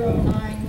row 9.